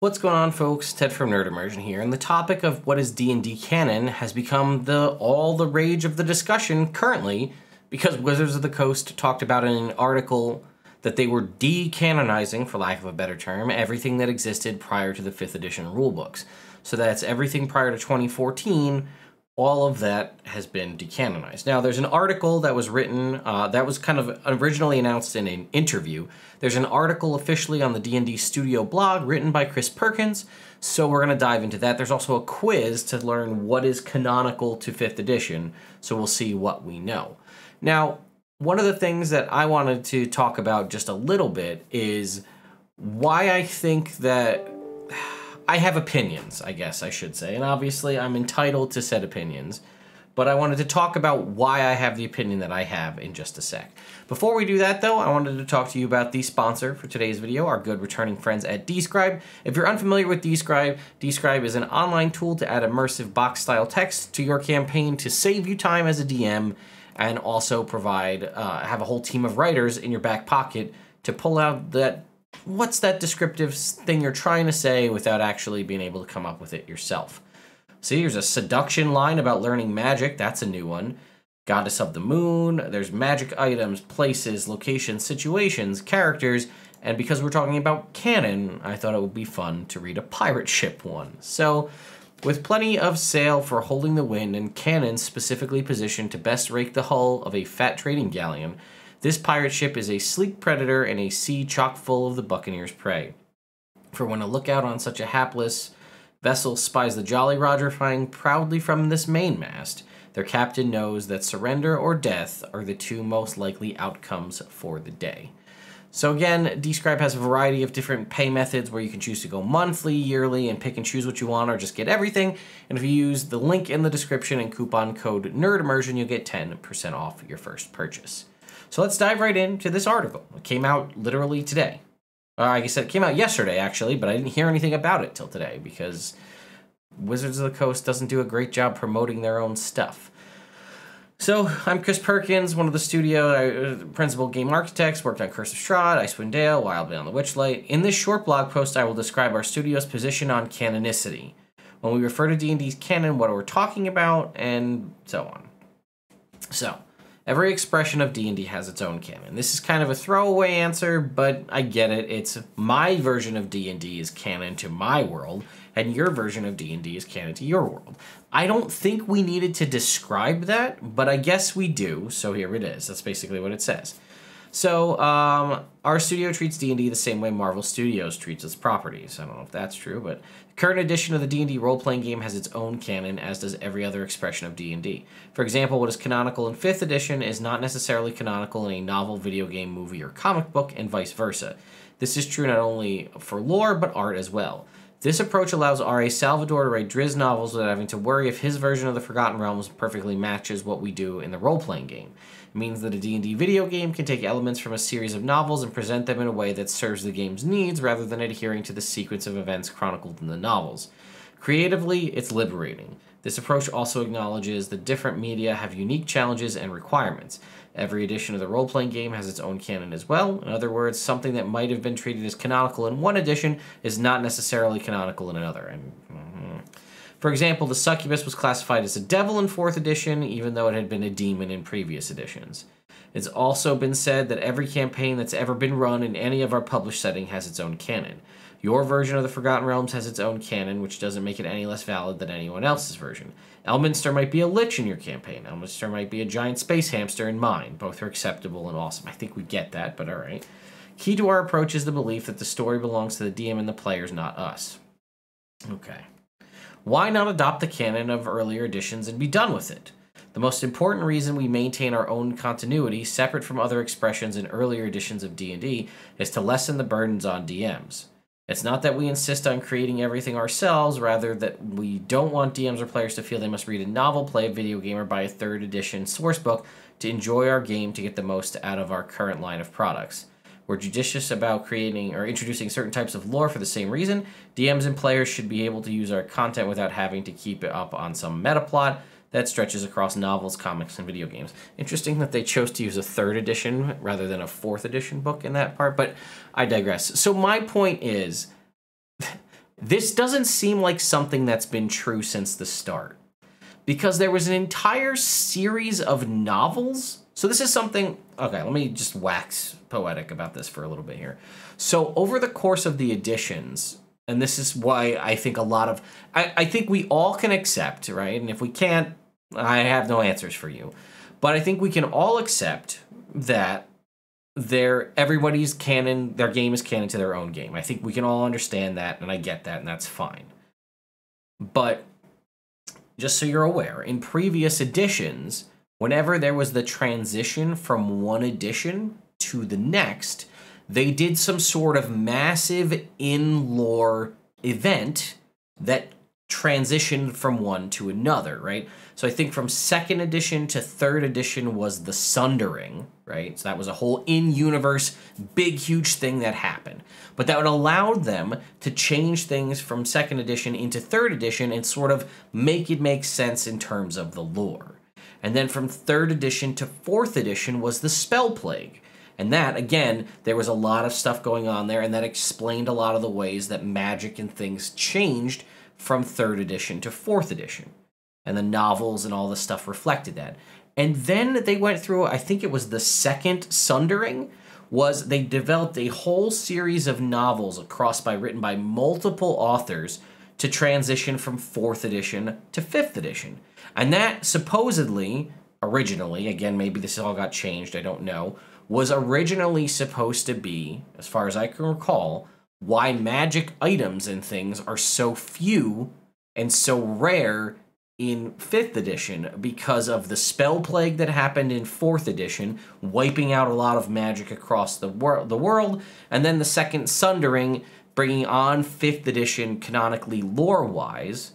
What's going on, folks? Ted from Nerd Immersion here, and the topic of what is D&D canon has become the all the rage of the discussion currently because Wizards of the Coast talked about in an article that they were decanonizing, for lack of a better term, everything that existed prior to the 5th edition rulebooks. So that's everything prior to 2014 all of that has been decanonized. Now, there's an article that was written uh, that was kind of originally announced in an interview. There's an article officially on the D&D Studio blog written by Chris Perkins, so we're going to dive into that. There's also a quiz to learn what is canonical to 5th edition, so we'll see what we know. Now, one of the things that I wanted to talk about just a little bit is why I think that I have opinions, I guess I should say, and obviously I'm entitled to said opinions, but I wanted to talk about why I have the opinion that I have in just a sec. Before we do that though, I wanted to talk to you about the sponsor for today's video, our good returning friends at Dscryb. If you're unfamiliar with Dscryb, Dscryb is an online tool to add immersive box-style text to your campaign to save you time as a DM and also provide, uh, have a whole team of writers in your back pocket to pull out that what's that descriptive thing you're trying to say without actually being able to come up with it yourself. See, there's a seduction line about learning magic. That's a new one. Goddess of the Moon. There's magic items, places, locations, situations, characters. And because we're talking about canon, I thought it would be fun to read a pirate ship one. So, with plenty of sail for holding the wind and cannons specifically positioned to best rake the hull of a fat trading galleon, this pirate ship is a sleek predator in a sea chock full of the buccaneer's prey. For when a lookout on such a hapless vessel spies the Jolly Roger flying proudly from this mainmast, their captain knows that surrender or death are the two most likely outcomes for the day. So again, Dscryb has a variety of different pay methods where you can choose to go monthly, yearly, and pick and choose what you want or just get everything. And if you use the link in the description and coupon code NERDIMMERSION, you'll get 10% off your first purchase. So let's dive right into this article. It came out literally today. Uh, I guess it came out yesterday, actually, but I didn't hear anything about it till today because Wizards of the Coast doesn't do a great job promoting their own stuff. So, I'm Chris Perkins, one of the studio uh, principal game architects, worked on Curse of Strahd, Icewind Dale, Wild Beyond the Witchlight. In this short blog post, I will describe our studio's position on canonicity. When we refer to D&D's canon, what are we're talking about, and so on. So, Every expression of D&D has its own canon. This is kind of a throwaway answer, but I get it. It's my version of D&D is canon to my world, and your version of D&D is canon to your world. I don't think we needed to describe that, but I guess we do, so here it is. That's basically what it says. So, um, our studio treats D&D the same way Marvel Studios treats its properties. I don't know if that's true, but the current edition of the D&D role-playing game has its own canon, as does every other expression of D&D. For example, what is canonical in 5th edition is not necessarily canonical in a novel, video game, movie, or comic book, and vice versa. This is true not only for lore, but art as well. This approach allows R.A. Salvatore to write Drizzt novels without having to worry if his version of the Forgotten Realms perfectly matches what we do in the role-playing game. It means that a D&D video game can take elements from a series of novels and present them in a way that serves the game's needs rather than adhering to the sequence of events chronicled in the novels. Creatively, it's liberating. This approach also acknowledges that different media have unique challenges and requirements. Every edition of the role playing game has its own canon as well. In other words, something that might have been treated as canonical in one edition is not necessarily canonical in another. And mm-hmm. for example, the succubus was classified as a devil in 4th edition, even though it had been a demon in previous editions. It's also been said that every campaign that's ever been run in any of our published setting has its own canon. Your version of the Forgotten Realms has its own canon, which doesn't make it any less valid than anyone else's version. Elminster might be a lich in your campaign. Elminster might be a giant space hamster in mine. Both are acceptable and awesome. I think we get that, but alright. Key to our approach is the belief that the story belongs to the DM and the players, not us. Okay why not adopt the canon of earlier editions and be done with it? The most important reason we maintain our own continuity separate from other expressions in earlier editions of D&D is to lessen the burdens on DMs. It's not that we insist on creating everything ourselves, rather that we don't want DMs or players to feel they must read a novel, play a video game, or buy a third edition source book to enjoy our game to get the most out of our current line of products. We're judicious about creating or introducing certain types of lore for the same reason. DMs and players should be able to use our content without having to keep it up on some meta plot that stretches across novels, comics, and video games. Interesting that they chose to use a third edition rather than a fourth edition book in that part, but I digress. So, my point is this doesn't seem like something that's been true since the start. Because there was an entire series of novels. So, this is something. Okay, let me just wax poetic about this for a little bit here. So, over the course of the editions, and this is why I think a lot of. I, I think we all can accept, right? And if we can't, I have no answers for you. But I think we can all accept that their everybody's canon their game is canon to their own game. I think we can all understand that and I get that and that's fine. But just so you're aware, in previous editions, whenever there was the transition from one edition to the next, they did some sort of massive in lore event that transitioned from one to another, right? So I think from second edition to third edition was the Sundering, right? So that was a whole in universe, big, huge thing that happened. But that would allow them to change things from second edition into third edition and sort of make it make sense in terms of the lore. And then from third edition to fourth edition was the Spell Plague. And that, again, there was a lot of stuff going on there, and that explained a lot of the ways that magic and things changed from third edition to fourth edition and the novels and all the stuff reflected that. And then they went through, I think it was the second Sundering, was they developed a whole series of novels across by written by multiple authors to transition from fourth edition to fifth edition. And that supposedly, originally, again, maybe this all got changed, I don't know, was originally supposed to be, as far as I can recall, why magic items and things are so few and so rare in 5th edition because of the spell plague that happened in 4th edition, wiping out a lot of magic across the, wor- the world, and then the second Sundering bringing on 5th edition canonically lore wise.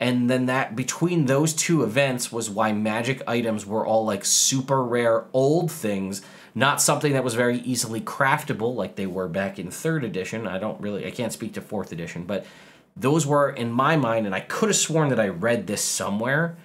And then that between those two events was why magic items were all like super rare old things, not something that was very easily craftable like they were back in 3rd edition. I don't really, I can't speak to 4th edition, but those were in my mind and i could have sworn that i read this somewhere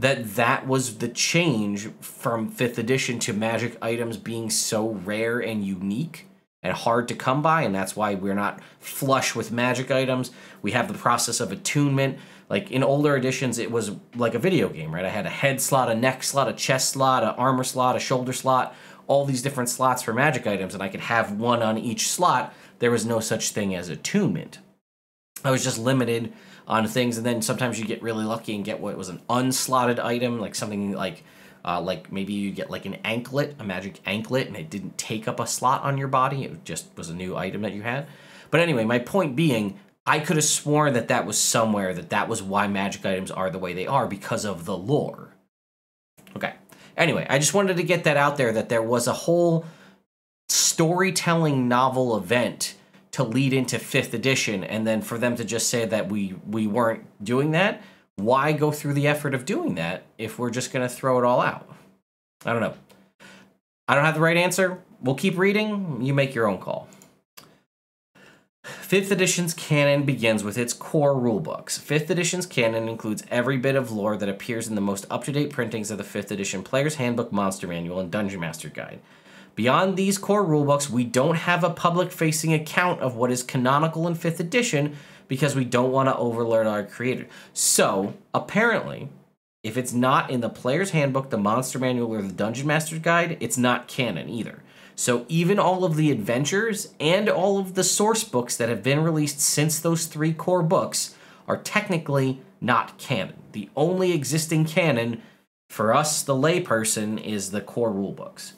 that that was the change from fifth edition to magic items being so rare and unique and hard to come by and that's why we're not flush with magic items. We have the process of attunement. Like in older editions it was like a video game right? I had a head slot a neck slot a chest slot a armor slot a shoulder slot all these different slots for magic items and i could have one on each slot there was no such thing as attunement I was just limited on things, and then sometimes you get really lucky and get what was an unslotted item, like something like uh, like maybe you get like an anklet, a magic anklet, and it didn't take up a slot on your body. It just was a new item that you had. But anyway, my point being, I could have sworn that that was somewhere that that was why magic items are the way they are because of the lore. Okay. Anyway, I just wanted to get that out there that there was a whole storytelling novel event to lead into fifth edition and then for them to just say that we we weren't doing that why go through the effort of doing that if we're just going to throw it all out? I don't know. I don't have the right answer. We'll keep reading. You make your own call Fifth edition's canon begins with its core rulebooks. Fifth edition's canon includes every bit of lore that appears in the most up to date printings of the Fifth edition Player's Handbook, Monster Manual, and Dungeon Master Guide. Beyond these core rulebooks, we don't have a public facing account of what is canonical in 5th edition because we don't want to overload our creator. So, apparently, if it's not in the player's handbook, the monster manual, or the dungeon master's guide, it's not canon either. So, even all of the adventures and all of the source books that have been released since those three core books are technically not canon. The only existing canon for us, the layperson, is the core rulebooks.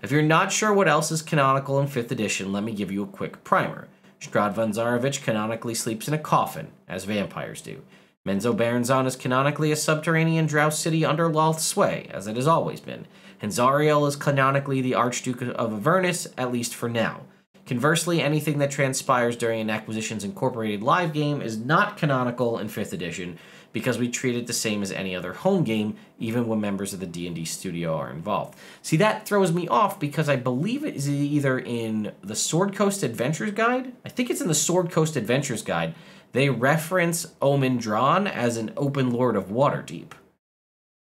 If you're not sure what else is canonical in 5th edition, let me give you a quick primer. Strahd von Zarovich canonically sleeps in a coffin, as vampires do. Menzoberranzan is canonically a subterranean drow city under Lolth's sway, as it has always been. And Zariel is canonically the Archduke of Avernus, at least for now. Conversely, anything that transpires during an Acquisitions Incorporated live game is not canonical in 5th edition, because we treat it the same as any other home game, even when members of the D&D studio are involved. See, that throws me off because I believe it is either in the Sword Coast Adventures Guide. I think it's in the Sword Coast Adventures Guide. They reference Omin Dran as an open lord of Waterdeep.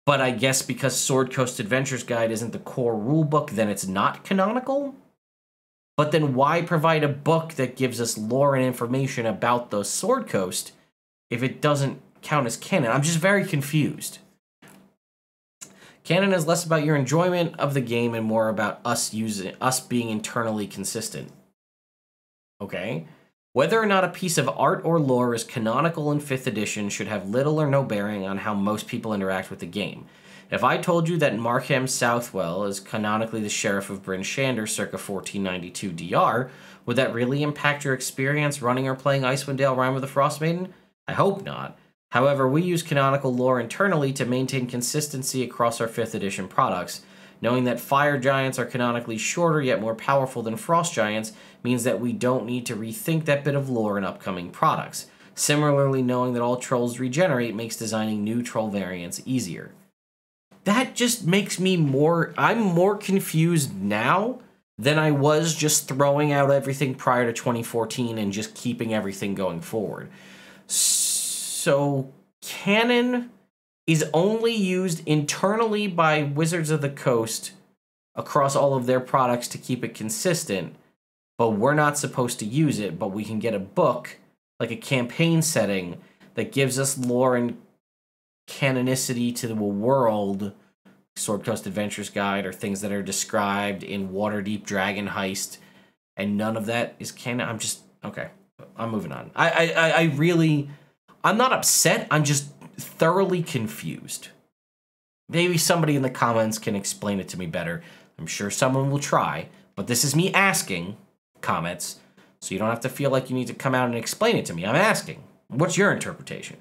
But I guess because Sword Coast Adventures Guide isn't the core rulebook, then it's not canonical? But then why provide a book that gives us lore and information about the Sword Coast if it doesn't count as canon? I'm just very confused. Canon is less about your enjoyment of the game and more about us using us being internally consistent. Okay? Whether or not a piece of art or lore is canonical in 5th edition should have little or no bearing on how most people interact with the game. If I told you that Markham Southwell is canonically the sheriff of Bryn Shander circa 1492 DR, would that really impact your experience running or playing Icewind Dale Rime of the Frostmaiden? I hope not. However, we use canonical lore internally to maintain consistency across our 5th edition products. Knowing that fire giants are canonically shorter yet more powerful than frost giants means that we don't need to rethink that bit of lore in upcoming products. Similarly, knowing that all trolls regenerate makes designing new troll variants easier that just makes me more I'm more confused now than I was just throwing out everything prior to 2014 and just keeping everything going forward. So canon is only used internally by Wizards of the Coast across all of their products to keep it consistent, but we're not supposed to use it, but we can get a book like a campaign setting that gives us lore and canonicity to the world, Sword Coast Adventures Guide, or things that are described in Waterdeep Dragon Heist, and none of that is canon. I'm just okay. I'm moving on. I I I really, I'm not upset. I'm just thoroughly confused. Maybe somebody in the comments can explain it to me better. I'm sure someone will try, but this is me asking comments, so you don't have to feel like you need to come out and explain it to me. I'm asking. What's your interpretation?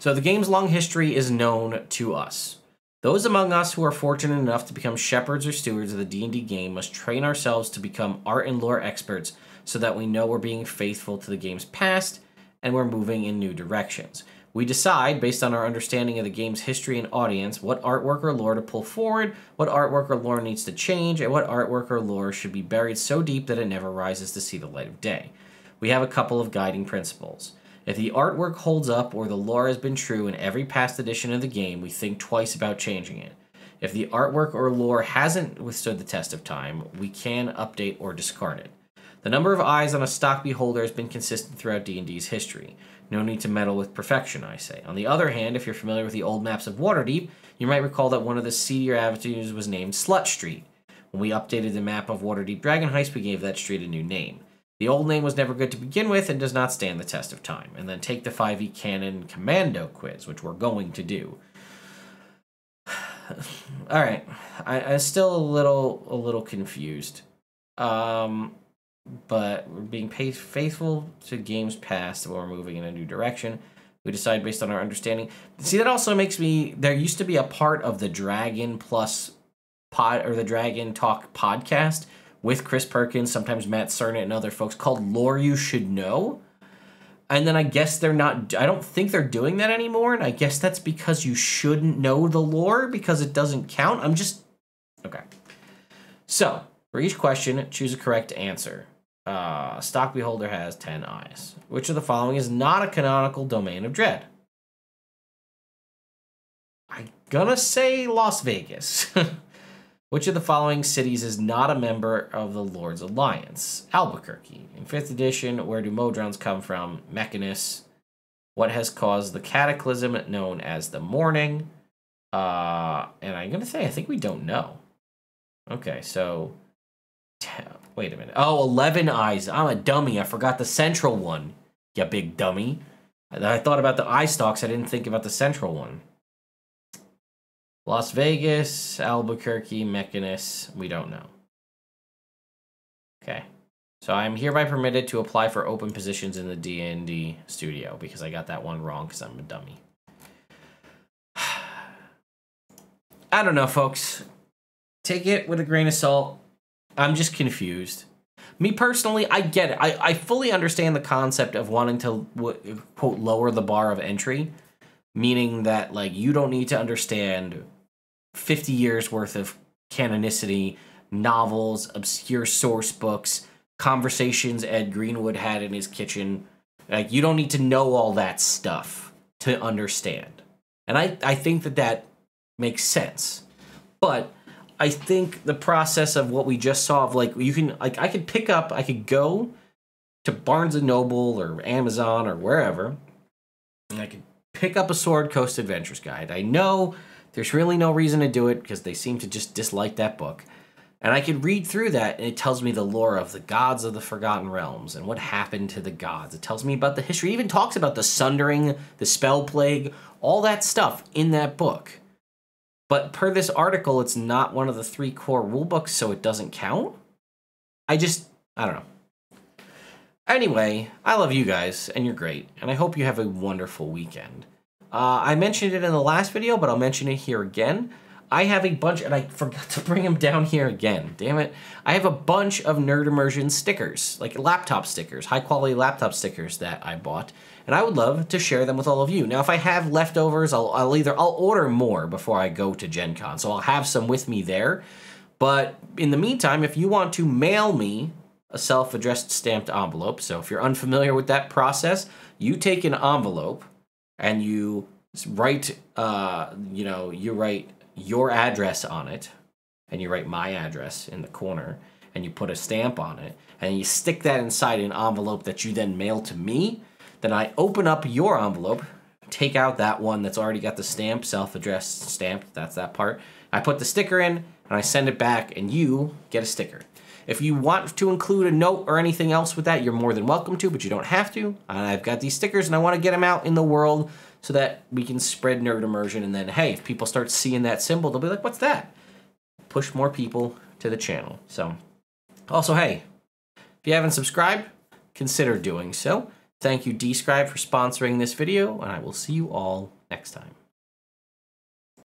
So the game's long history is known to us. Those among us who are fortunate enough to become shepherds or stewards of the D&D game must train ourselves to become art and lore experts so that we know we're being faithful to the game's past and we're moving in new directions. We decide, based on our understanding of the game's history and audience, what artwork or lore to pull forward, what artwork or lore needs to change, and what artwork or lore should be buried so deep that it never rises to see the light of day. We have a couple of guiding principles. If the artwork holds up or the lore has been true in every past edition of the game, we think twice about changing it. If the artwork or lore hasn't withstood the test of time, we can update or discard it. The number of eyes on a stock beholder has been consistent throughout D&D's history. No need to meddle with perfection, I say. On the other hand, if you're familiar with the old maps of Waterdeep, you might recall that one of the seedier avenues was named Slut Street. When we updated the map of Waterdeep Dragon Heist, we gave that street a new name. The old name was never good to begin with and does not stand the test of time. And then take the 5e Canon Commando quiz, which we're going to do. All right, I, I'm still a little a little confused, um, but we're being faithful to games past while we're moving in a new direction. We decide based on our understanding. See, that also makes me. There used to be a part of the Dragon Plus pod or the Dragon Talk podcast with Chris Perkins, sometimes Matt Sernett and other folks called Lore You Should Know. And then I guess they're not, I don't think they're doing that anymore. And I guess that's because you shouldn't know the lore because it doesn't count. I'm just, okay. So, for each question, choose a correct answer. Uh, Stock Beholder has 10 eyes. Which of the following is not a canonical domain of dread? I'm gonna say Las Vegas. Which of the following cities is not a member of the Lord's Alliance? Albuquerque. In 5th edition, where do Modrons come from? Mechanus. What has caused the cataclysm known as the Mourning? Uh, and I'm going to say, I think we don't know. Okay, so. Wait a minute. Oh, 11 eyes. I'm a dummy. I forgot the central one. You big dummy. I thought about the eye stalks. I didn't think about the central one. Las Vegas, Albuquerque, Mechanus, we don't know. Okay. So I'm hereby permitted to apply for open positions in the D&D studio because I got that one wrong because I'm a dummy. I don't know, folks. Take it with a grain of salt. I'm just confused. Me personally, I get it. I, I fully understand the concept of wanting to, quote, lower the bar of entry meaning that like you don't need to understand 50 years worth of canonicity, novels, obscure source books, conversations Ed Greenwood had in his kitchen. Like you don't need to know all that stuff to understand. And I I think that that makes sense. But I think the process of what we just saw of like you can like I could pick up I could go to Barnes and Noble or Amazon or wherever and I could pick up a Sword Coast Adventures guide. I know there's really no reason to do it because they seem to just dislike that book. And I could read through that and it tells me the lore of the gods of the Forgotten Realms and what happened to the gods. It tells me about the history, it even talks about the sundering, the spell plague, all that stuff in that book. But per this article, it's not one of the three core rulebooks, so it doesn't count. I just, I don't know. Anyway, I love you guys, and you're great, and I hope you have a wonderful weekend. Uh, I mentioned it in the last video, but I'll mention it here again. I have a bunch, and I forgot to bring them down here again. Damn it. I have a bunch of Nerd Immersion stickers, like laptop stickers, high quality laptop stickers that I bought, and I would love to share them with all of you. Now, if I have leftovers, I'll, I'll either, I'll order more before I go to Gen Con, so I'll have some with me there. But in the meantime, if you want to mail me a self-addressed stamped envelope, so if you're unfamiliar with that process, you take an envelope and you write, uh, you know, you write your address on it, and you write my address in the corner, and you put a stamp on it, and you stick that inside an envelope that you then mail to me, then I open up your envelope, take out that one that's already got the stamp, self-addressed stamp, that's that part. I put the sticker in, and I send it back, and you get a sticker. If you want to include a note or anything else with that, you're more than welcome to, but you don't have to. I've got these stickers and I want to get them out in the world so that we can spread nerd immersion. And then, hey, if people start seeing that symbol, they'll be like, what's that? Push more people to the channel. So, also, hey, if you haven't subscribed, consider doing so. Thank you, Dscryb, for sponsoring this video, and I will see you all next time.